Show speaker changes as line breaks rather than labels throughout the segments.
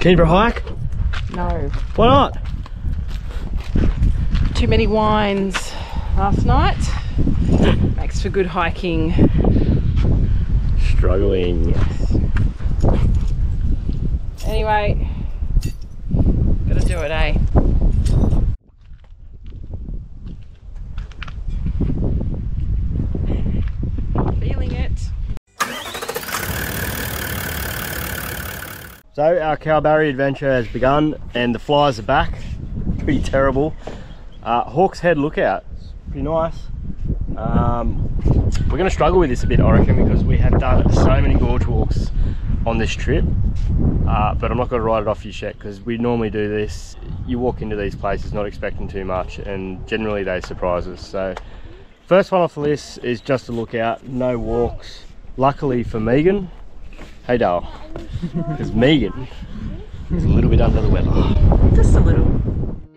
Keen for a hike?
No.
Why not?
Too many wines last night. Makes for good hiking.
Struggling.
Anyway, gotta do it, eh? Feeling it.
So our Kalbarri adventure has begun and the flies are back. Pretty terrible. Uh, Hawks Head lookout. Pretty nice. Um, we're going to struggle with this a bit, I reckon, because we have done so many gorge walks on this trip. Uh, but I'm not going to write it off just yet because we normally do this. You walk into these places not expecting too much and generally they surprise us. So first one off the list is just a lookout, no walks. Luckily for Megan, hey doll. it's Megan is a little bit under the weather.
Just a little.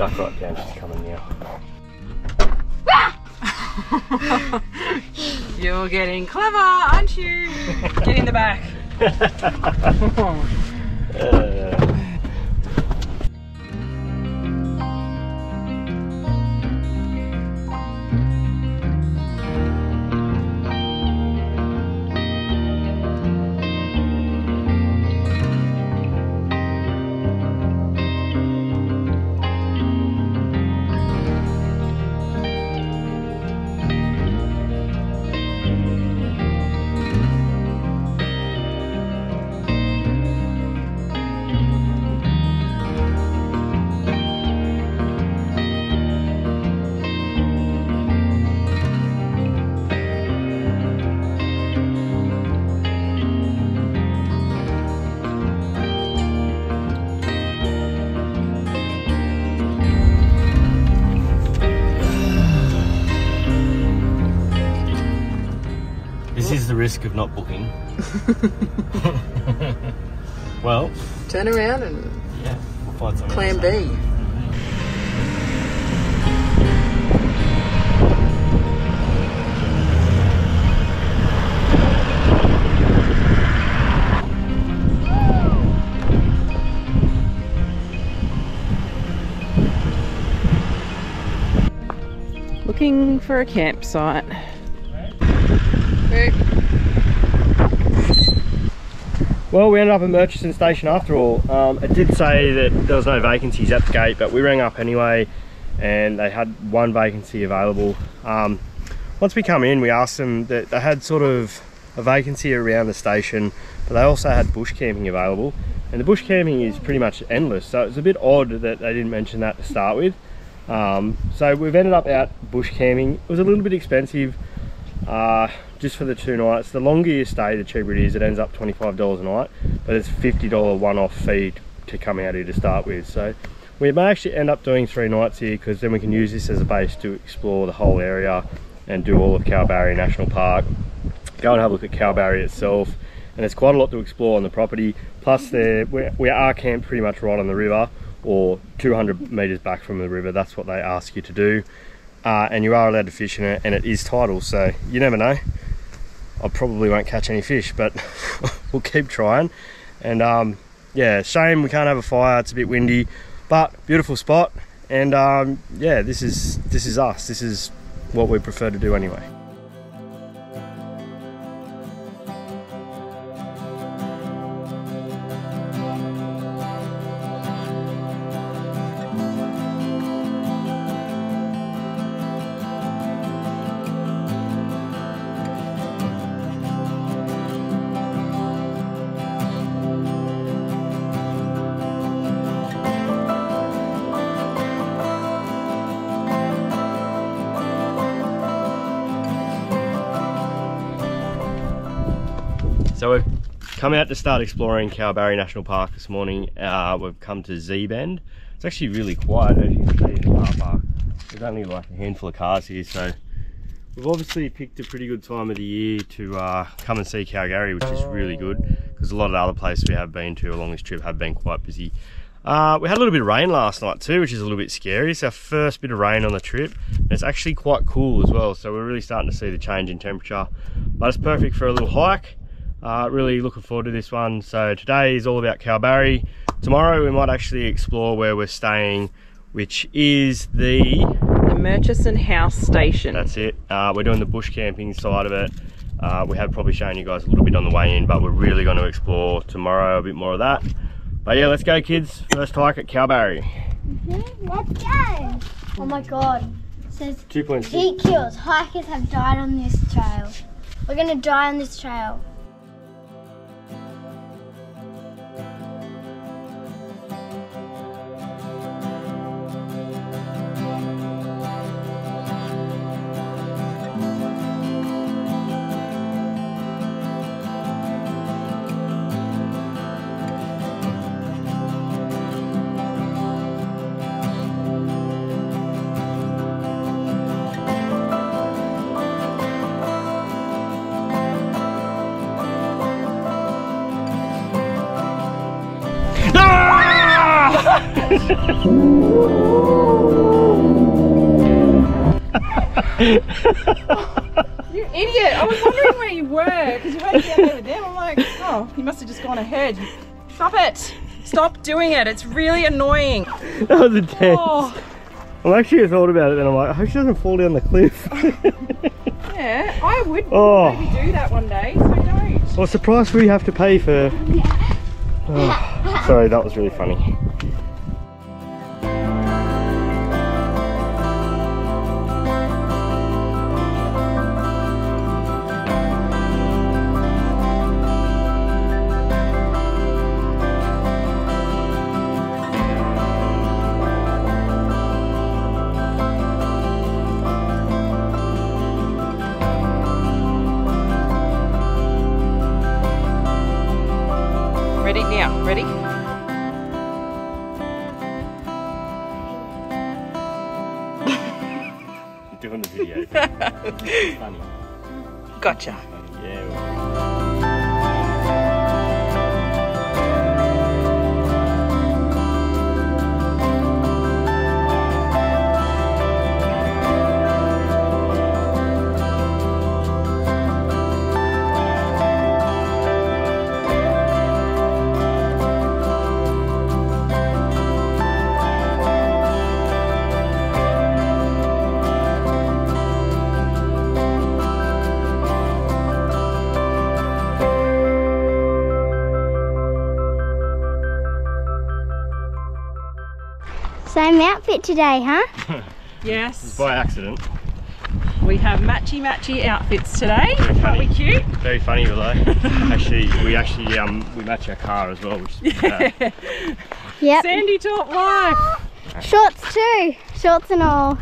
Duck right down, she's coming now.
You're getting clever, aren't you? Get in the back.
Uh, risk of not booking. well,
Turn around and
yeah, we'll find something.
plan
else.
B. Looking for a campsite. Hey.
Well, we ended up at Murchison Station after all. Um, it did say that there was no vacancies at the gate, but we rang up anyway and they had one vacancy available. Um, once we come in, we asked them that they had sort of a vacancy around the station, but they also had bush camping available. And the bush camping is pretty much endless, so it's a bit odd that they didn't mention that to start with. Um, so we've ended up out bush camping. It was a little bit expensive uh, just for the two nights. The longer you stay, the cheaper it is. It ends up $25 a night, but it's $50 one-off fee to come out here to start with. So we may actually end up doing three nights here because then we can use this as a base to explore the whole area and do all of Kalbarri National Park. Go and have a look at Kalbarri itself. And there's quite a lot to explore on the property. Plus there, we, are camped pretty much right on the river or 200 meters back from the river. That's what they ask you to do. Uh, and you are allowed to fish in it and it is tidal. So you never know. I probably won't catch any fish, but we'll keep trying. And um, yeah, shame we can't have a fire. It's a bit windy, but beautiful spot. And um, yeah, this is this is us. This is what we prefer to do anyway. Come out to start exploring Kalbarri National Park this morning. Uh, we've come to Z Bend. It's actually really quiet as you can see in the car park. There's only like a handful of cars here, so we've obviously picked a pretty good time of the year to uh, come and see Kalbarri, which is really good because a lot of the other places we have been to along this trip have been quite busy. Uh, we had a little bit of rain last night too, which is a little bit scary. It's our first bit of rain on the trip. And it's actually quite cool as well, so we're really starting to see the change in temperature. But it's perfect for a little hike. Uh, really looking forward to this one. So today is all about Kalbarri. Tomorrow we might actually explore where we're staying, which is the...
The Murchison House Station.
That's it. Uh, we're doing the bush camping side of it. Uh, we have probably shown you guys a little bit on the way in, but we're really going to explore tomorrow a bit more of that. But yeah, let's go kids. First hike at Kalbarri.
Mhm, Let's go. Oh my god. It says
2.6.
heat kills. Hikers have died on this trail. We're gonna die on this trail.
You idiot! I was wondering where you were because you went down there with them. I'm like, oh, he must have just gone ahead. Stop it! Stop doing it. It's really annoying.
That was intense.
Oh,
I'm actually thought about it and I'm like, I hope she doesn't fall down the cliff.
yeah, I would
Oh.
maybe do that one day, so don't.
What's the price we have to pay for? Oh, sorry, that was really funny. funny.
Gotcha.
Yeah.
Same outfit today, huh?
Yes.
By accident.
We have matchy matchy outfits today. Aren't we cute?
Very funny, although. actually, we actually um we match our car as well, which is uh,
Yep.
Sandy Top Life.
Shorts too. Shorts and all.
All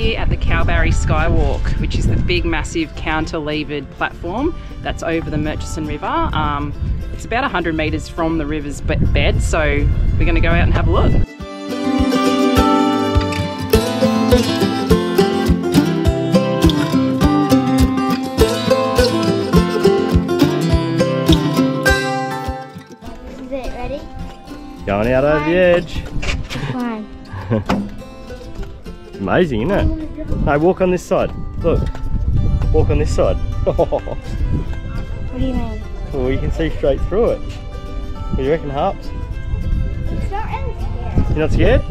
here at the Kalbarri Skywalk, which is the big, massive cantilevered platform that's over the Murchison River. Um, it's about 100 metres from the river's bed, so we're going to go out and have a look.
Is it. Ready?
going out over the edge.
One.
Amazing, isn't it? No, walk on this side. Look. Walk on this side.
What do you mean?
well, you can see straight through it. What do you reckon, Harps?
It's not really scary.
You're not scared?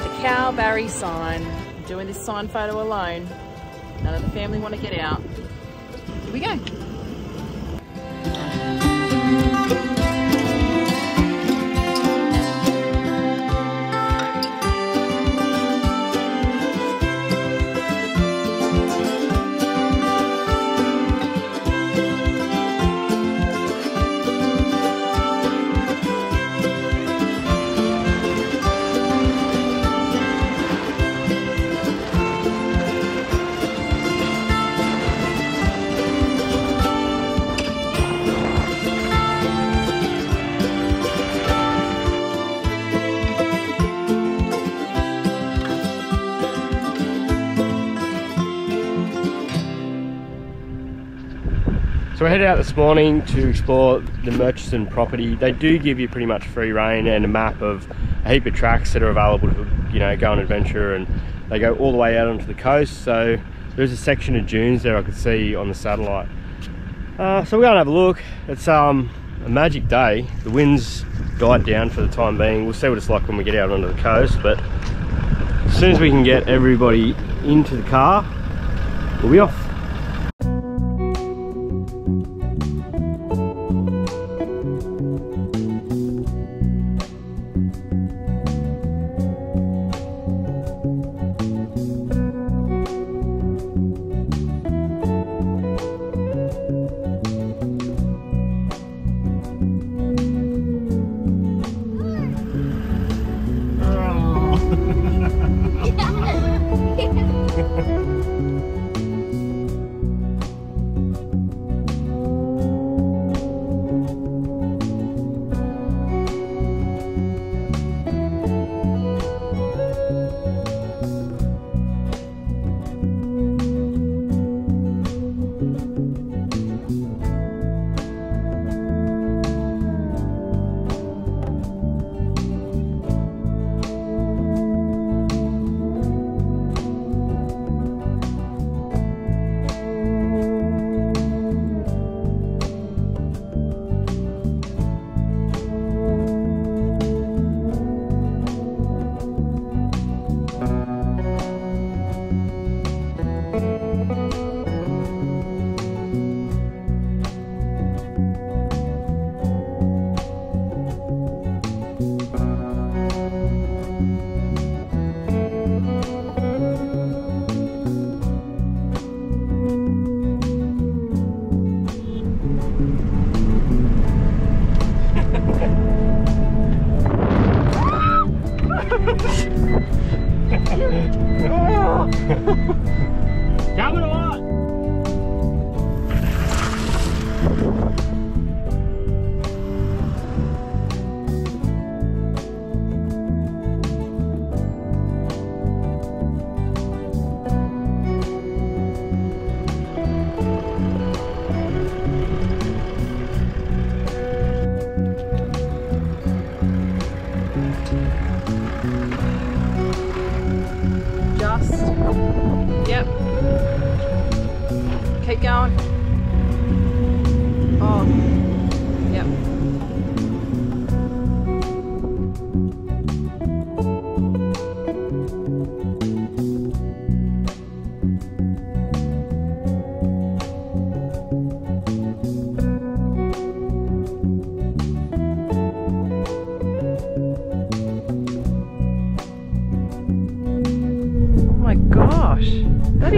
At the Kalbarri sign. I'm doing this sign photo alone. None of the family want to get out. Here we go.
So we're headed out this morning to explore the Murchison property. They do give you pretty much free reign and a map of a heap of tracks that are available to you know go on adventure and they go all the way out onto the coast. So there's a section of dunes there I could see on the satellite. Uh, so we're going to have a look. It's um, a magic day. The wind's died down for the time being. We'll see what it's like when we get out onto the coast. But as soon as we can get everybody into the car, we'll be off.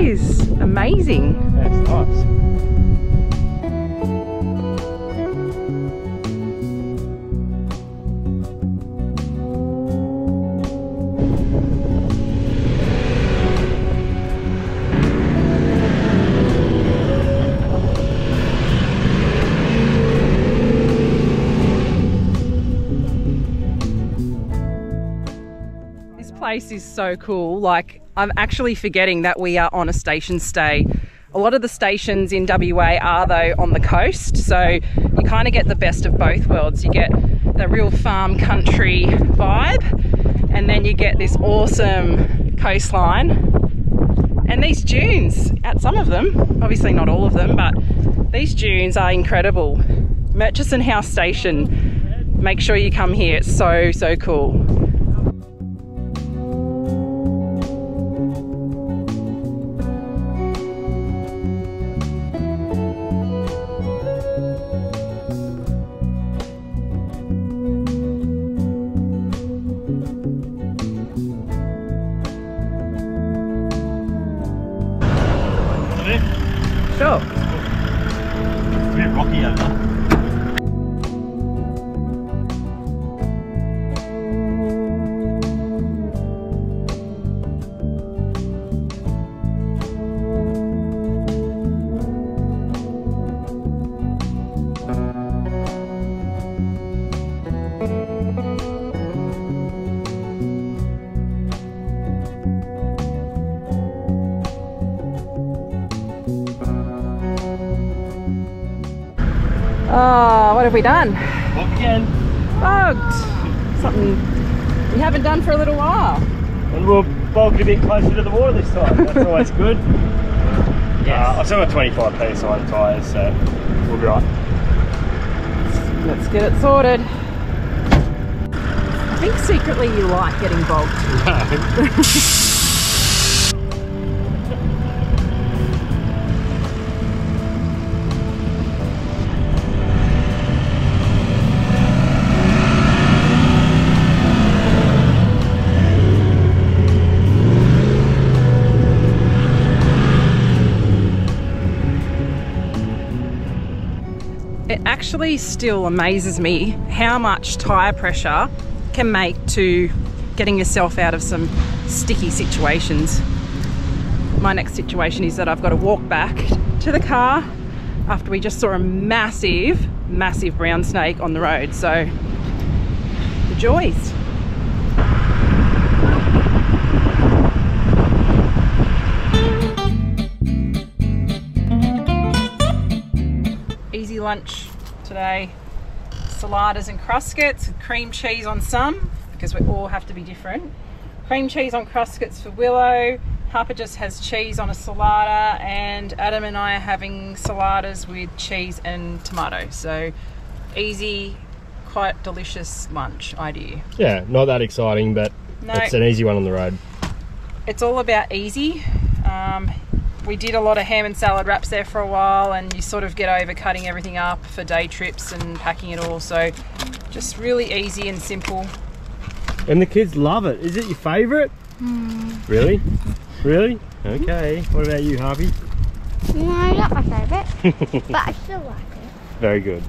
Is amazing.
That's nice.
This place is so cool. Like, I'm actually forgetting that we are on a station stay. A lot of the stations in WA are, though, on the coast. So you kind of get the best of both worlds. You get the real farm country vibe, and then you get this awesome coastline. And these dunes, at some of them, obviously not all of them, but these dunes are incredible. Murchison House Station, make sure you come here. It's so, so cool. Have we done?
Walk again.
Bogged. Something we haven't done for a little while.
And we'll bulk a bit closer to the water this time. That's always good. Uh, I've still got 25 piece on tyres, so we'll be right.
Let's get it sorted. I think secretly you like getting bogged. It actually still amazes me how much tyre pressure can make to getting yourself out of some sticky situations. My next situation is that I've got to walk back to the car after we just saw a massive, massive brown snake on the road. So, the joys. Easy lunch today. Saladas and Cruskits with cream cheese on some because we all have to be different. Cream cheese on Cruskits for Willow. Harper just has cheese on a salada, and Adam and I are having saladas with cheese and tomato. So easy, quite delicious lunch idea.
Yeah, not that exciting, but
No.
it's an easy one on the road.
it's all about easy. Um, we did a lot of ham and salad wraps there for a while, and you sort of get over cutting everything up for day trips and packing it all. So, just really easy and simple.
And the kids love it. Is it your favourite? Hmm. Really? Really? Okay. What about you, Harvey?
No, not my favourite, but I still like it.
Very good.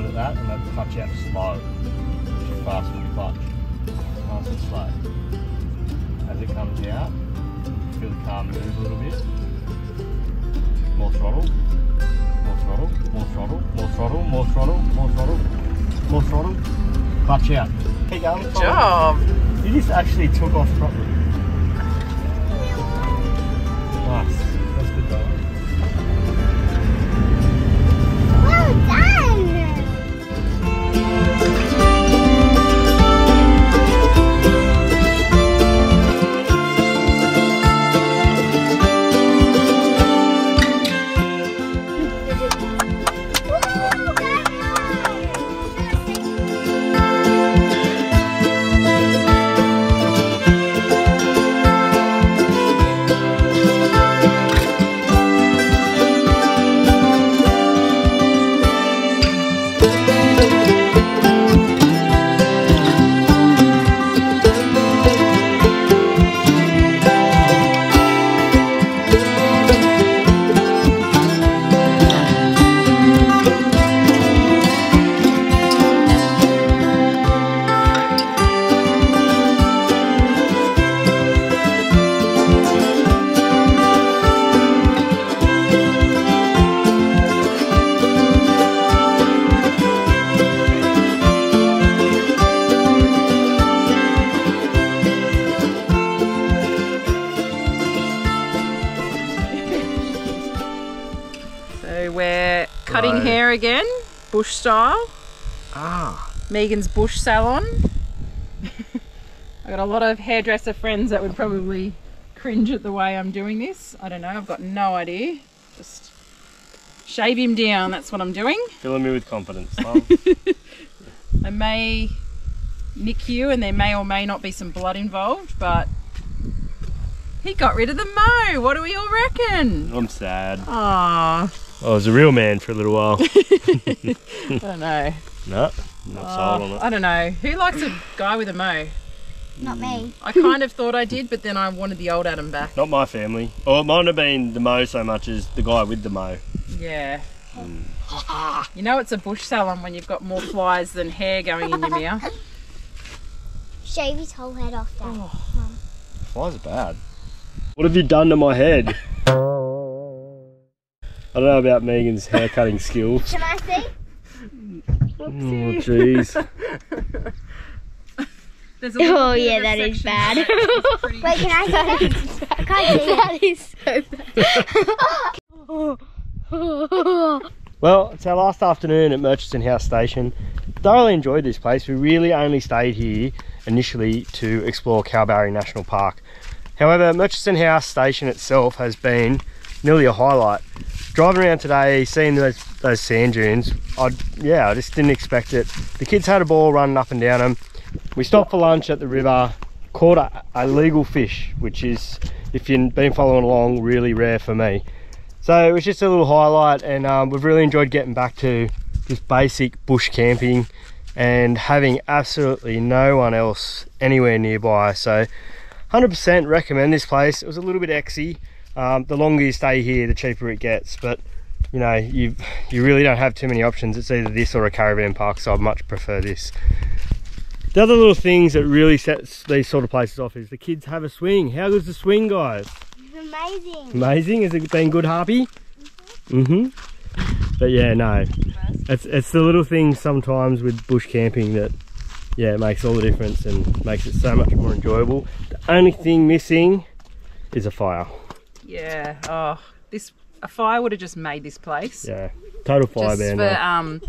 And it at that and then clutch out slow. Fast the clutch. Nice and slow. As it comes out, feel the car move a little bit. More throttle. More throttle. More throttle. More throttle. More throttle. More throttle. More throttle. Clutch out. Keep going.
Good job.
You just actually took off properly. Nice.
Cutting hair again, bush style.
Ah.
Megan's bush salon. I got a lot of hairdresser friends that would probably cringe at the way I'm doing this. I don't know, I've got no idea. Just shave him down, that's what I'm doing.
Filling me with confidence.
I may nick you and there may or may not be some blood involved, but he got rid of the mo. What do we all reckon?
I'm sad.
Ah, Oh,
I was a real man for a little while.
I don't know.
no, not oh, sold on
Oh,
it.
I don't know. Who likes a guy with a mo?
Not me.
I kind of thought I did, but then I wanted the old Adam back.
Not my family. Or it might have been the mo so much as the guy with the mo.
Yeah. Hmm. You know it's a bush salon when you've got more flies than hair going in your mouth.
Shave his whole head off, Dad.
Oh.
Flies are bad. What have you done to my head? I don't know about Megan's hair cutting skills.
Can I see?
Oh jeez.
There's a little
Oh, yeah, that is bad.
that's
Wait, can I see it? I can't see That is so bad.
Well, it's our last afternoon at Murchison House Station. Thoroughly enjoyed this place. We really only stayed here initially to explore Kalbarri National Park. However, Murchison House Station itself has been nearly a highlight. Driving around today, seeing those, those sand dunes, I yeah, I just didn't expect it. The kids had a ball running up and down them. We stopped for lunch at the river, caught a, a legal fish, which is, if you've been following along, really rare for me. So it was just a little highlight, and um, we've really enjoyed getting back to just basic bush camping and having absolutely no one else anywhere nearby. So 100% recommend this place. It was a little bit exy. Um, the longer you stay here, the cheaper it gets. But you know, you you really don't have too many options. It's either this or a caravan park. So I'd much prefer this. The other little things that really sets these sort of places off is the kids have a swing. How good's the swing, guys?
It's amazing.
Amazing. Has it been good, Harpy? Mm-hmm. But yeah, no. It's it's the little things sometimes with bush camping that yeah, it makes all the difference and makes it so much more enjoyable. The only thing missing is a fire.
Yeah. Oh, this a fire would have just made this place.
Yeah. Total fire
just
ban.
for um,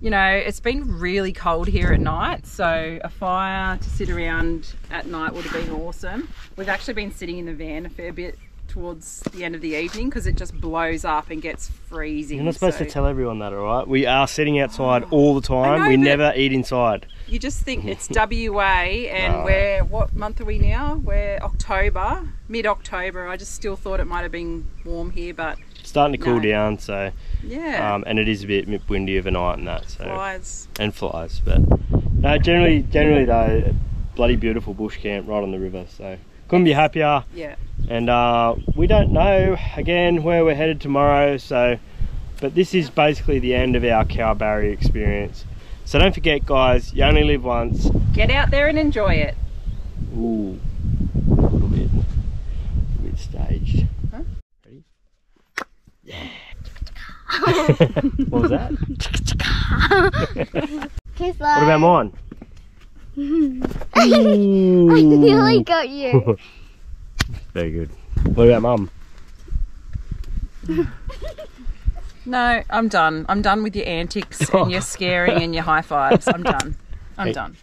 you know, it's been really cold here at night, so a fire to sit around at night would have been awesome. We've actually been sitting in the van a fair bit towards the end of the evening because it just blows up and gets freezing.
You're not supposed
so
to tell everyone that, alright? We are sitting outside all the time.
know,
we never eat inside.
You just think it's WA and
No.
we're what month are we now? We're October, mid October. I just still thought it might have been warm here, but
It's starting to cool
No.
down, so
yeah,
um, and it is a bit windy of a night and that. So
flies.
and flies. But no, generally, generally though, bloody beautiful bush camp right on the river. So couldn't be happier.
Yeah,
And uh, we don't know again where we're headed tomorrow. So, but this is basically the end of our Kalbarri experience. So don't forget, guys, you only live once.
get out there and enjoy it.
Ooh, a little bit, a bit staged.
Huh?
Ready? Yeah. what was that?
Kiss
What about mine?
I nearly got you.
Very good. What about mum?
No, I'm done. I'm done with your antics and your scaring and your high fives. I'm done. I'm
Hey.
done.